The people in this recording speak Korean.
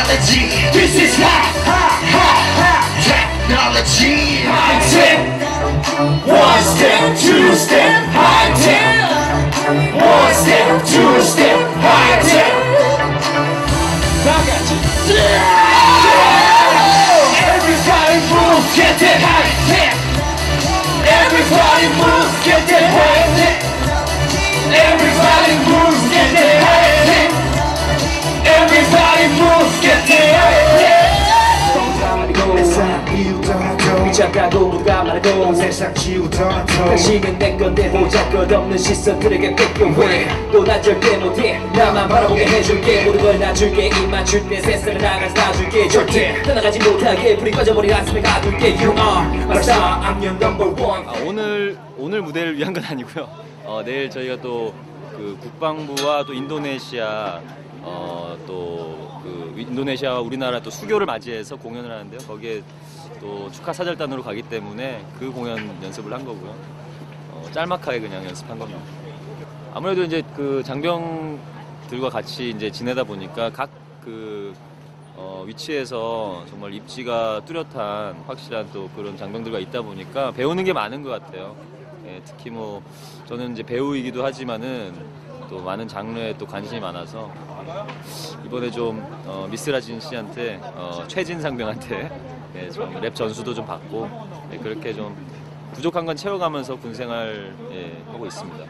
technology. This is hot, hot, hot, hot technology. High tech. One step, two step, high tech. One step, two step, high tech. Now I got you. Yeah! yeah. Everybody move, get that high tech. Everybody move, get that high tech. Everybody 미쳤다고 누가 말해도 세상 지우던 당신은 내 건데 보잘 것 없는 시선들에게 뺏겨 왜? 또난 절대 못해. 나만 바라보게 해줄게. 모든 걸 놔줄게. 입만 줄때 세상을 나가서 놔줄게. 절대 떠나가지 못하게. 불이 꺼져버린 가슴에 가둘게. You are my star. I'm your number one. 아, 오늘 오늘 무대를 위한 건 아니고요. 어, 내일 저희가 또 그 국방부와 또 인도네시아 어, 또 그 인도네시아와 우리나라 또 수교를 맞이해서 공연을 하는데요. 거기에 또 축하 사절단으로 가기 때문에 그 공연 연습을 한 거고요. 어, 짤막하게 그냥 연습한 겁니다. 아무래도 이제 그 장병들과 같이 이제 지내다 보니까 각그 어, 위치에서 정말 입지가 뚜렷한 확실한 또 그런 장병들과 있다 보니까 배우는 게 많은 것 같아요. 예, 특히 뭐 저는 이제 배우이기도 하지만은 또 많은 장르에 또 관심이 많아서 이번에 좀 어, 미스라진 씨한테 어, 최진 상 병한테 예, 좀랩 전수도 좀 받고 예, 그렇게 좀 부족한 건 채워가면서 군 생활 예, 하고 있습니다.